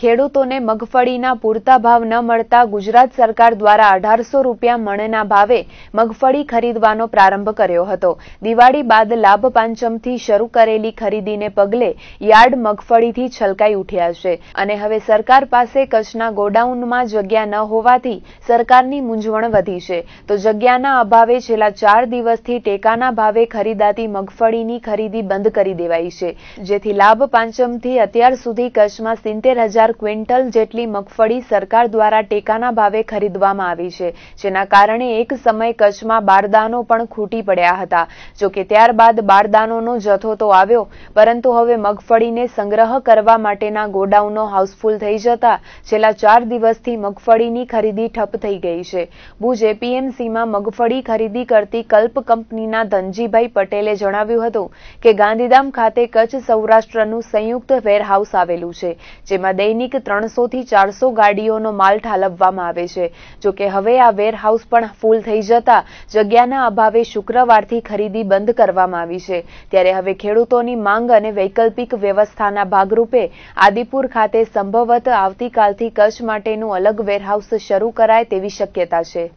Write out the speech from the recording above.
ખેડૂતોને મગફળીના પૂરતા ભાવ ન મળતા ગુજરાત સરકાર દ્વારા અઢારસો રૂપિયા મણના ભાવે મગફળી ખરીદવાનો પ્રારંભ કર્યો હતો. દિવાળી બાદ લાભ પાંચમથી શરૂ કરેલી ખરીદીને પગલે યાર્ડ મગફળીથી છલકાઈ ઉઠ્યા છે અને હવે સરકાર પાસે કચ્છના ગોડાઉનમાં જગ્યા ન હોવાથી સરકારની મૂંઝવણ વધી છે. તો જગ્યાના અભાવે છેલ્લા ચાર દિવસથી ટેકાના ભાવે ખરીદાતી મગફળીની ખરીદી બંધ કરી દેવાઈ છે. જેથી લાભ પાંચમથી અત્યાર સુધી કચ્છમાં સિત્તેર હજાર ક્વિન્ટલ જેટલી મગફળી સરકાર દ્વારા ટેકાના ભાવે ખરીદવામાં આવી છે. જેના કારણે એક સમય કચ્છમાં બારદાનો પણ ખૂટી પડ્યા હતા. જો ત્યારબાદ બારદાનોનો જથ્થો તો આવ્યો, પરંતુ હવે મગફળીને સંગ્રહ કરવા માટેના ગોડાઉનો હાઉસફુલ થઈ જતા છેલ્લા ચાર દિવસથી મગફળીની ખરીદી ઠપ થઈ ગઈ છે. ભુજ એપીએમસીમાં મગફળી ખરીદી કરતી કલ્પ કંપનીના ધનજીભાઈ પટેલે જણાવ્યું હતું કે ગાંધીધામ ખાતે કચ્છ સૌરાષ્ટ્રનું સંયુક્ત વેરહાઉસ આવેલું છે, જેમાં દૈનિક ત્રણસોથી ચારસો ગાડીઓનો માલ ઠાલવવામાં આવે છે. જોકે હવે આ વેરહાઉસ પણ ફૂલ થઈ જતા જગ્યાના અભાવે શુક્રવારથી ખરીદી બંધ કરવામાં આવી છે. ત્યારે હવે ખેડૂતોની માંગ અને વૈકલ્પિક વ્યવસ્થાના ભાગરૂપે આદિપુર ખાતે સંભવત આવતીકાલથી કચ્છ માટેનું અલગ વેરહાઉસ શરૂ કરાય તેવી શક્યતા છે.